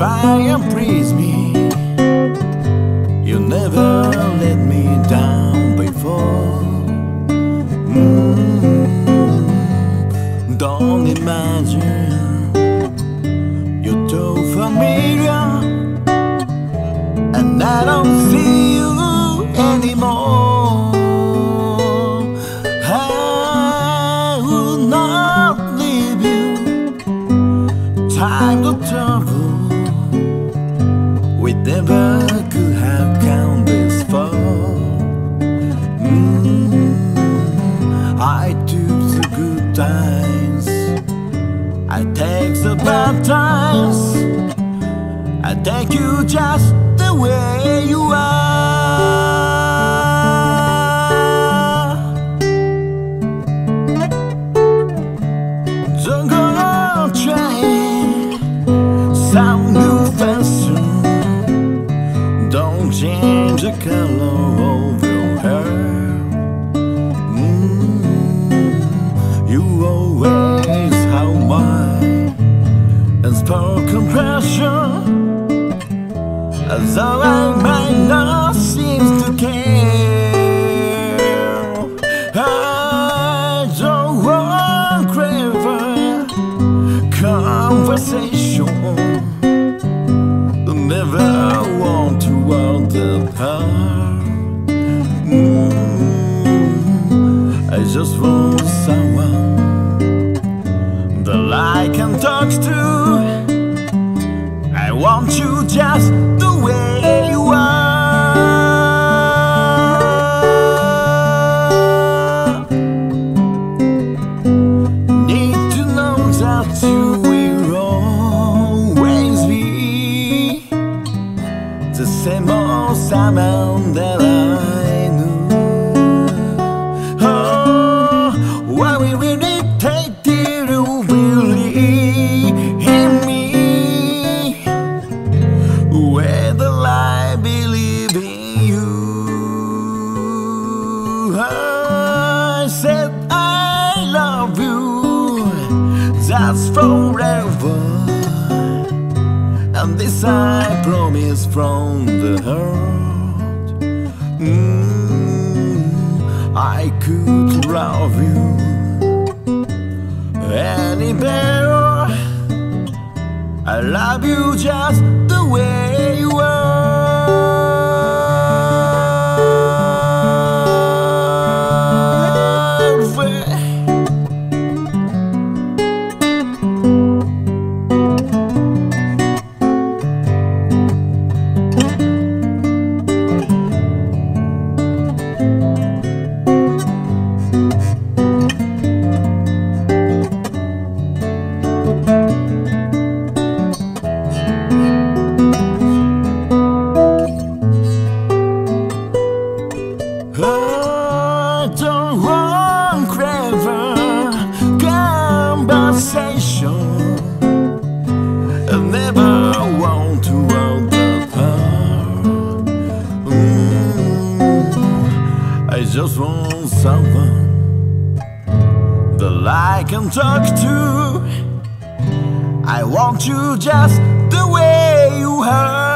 try and please me. You never let me down before. Mm, Don't imagine you're too familiar, and I don't see you anymore. I will not leave you. Time to travel. We never could have come this far. I took the good times. I take the bad times. I take you just the way you are. Of your hair. You always have my unspoken pressure. As though I might not seem to care. I don't want clever conversation. Never want. Mm, I just want someone that I can talk to. I want you just the Whether I believe in you, I said I love you. That's forever. And this I promise from the heart. Mm, I could love you any better. I love you just the way you are. Conversation. I never want to the I just want someone that I can talk to. I want you just the way you are.